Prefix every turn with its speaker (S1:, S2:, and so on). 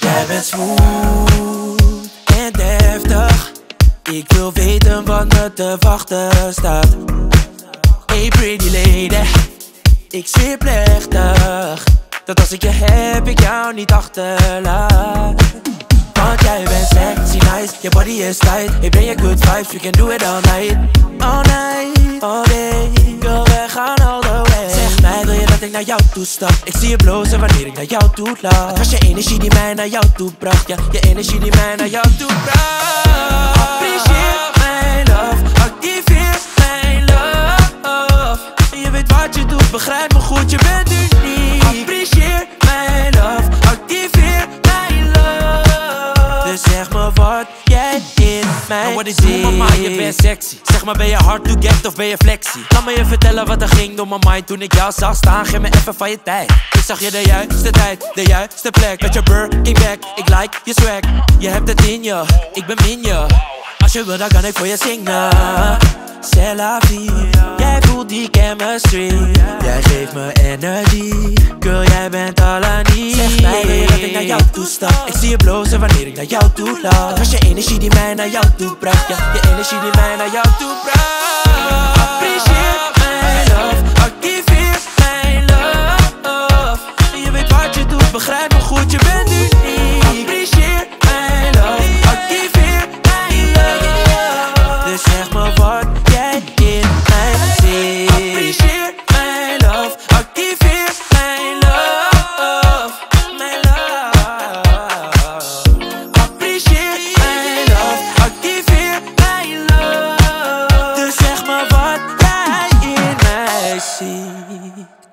S1: Jij bent smooth en deftig. Ik wil weten wat me te wachten staat. Hey pretty lady, ik zweer plechtig. Dat als ik je heb, ik jou niet achterlaat. Want jij bent sexy, nice, je body is tight. Ik ben je good vibes, you can do it all night. All night, all day, ik naar jou toe stap? Ik zie je blozen wanneer ik naar jou toe laat. Het was je energie die mij naar jou toe bracht, ja, je energie die mij naar jou toe bracht. Apprecieer mijn love, activeer mijn love. Je weet wat je doet, begrijp me goed, je bent uniek. Jij in mij Nou, wat is doen, mama, je bent sexy. Zeg maar, ben je hard to get of ben je flexie? Laat me je vertellen wat er ging door mijn mind toen ik jou zag staan. Geef me even van je tijd. Ik zag je de juiste tijd, de juiste plek. Met je Birkin back, ik like je swag. Je hebt het in je, ik ben min je. Als je wil, dan kan ik voor je zingen. C'est la vie, jij voelt die chemistry. Jij geeft me energie, Girl, jij bent al aan Zeg mij weer dat ik naar jou toe stap. Ik zie je blozen wanneer ik naar jou toe loop Het was je energie die mij naar jou toe bracht. Ja, je energie die mij naar jou toe bracht. Appreciate mijn love. Activeer mijn love. Je weet wat je doet, begrijp me goed, je bent uniek. light.